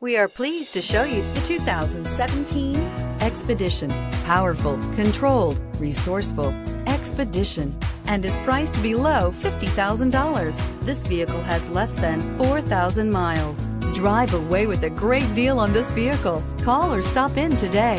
We are pleased to show you the 2017 Expedition. Powerful, controlled, resourceful. Expedition and is priced below $50,000. This vehicle has less than 4,000 miles. Drive away with a great deal on this vehicle. Call or stop in today.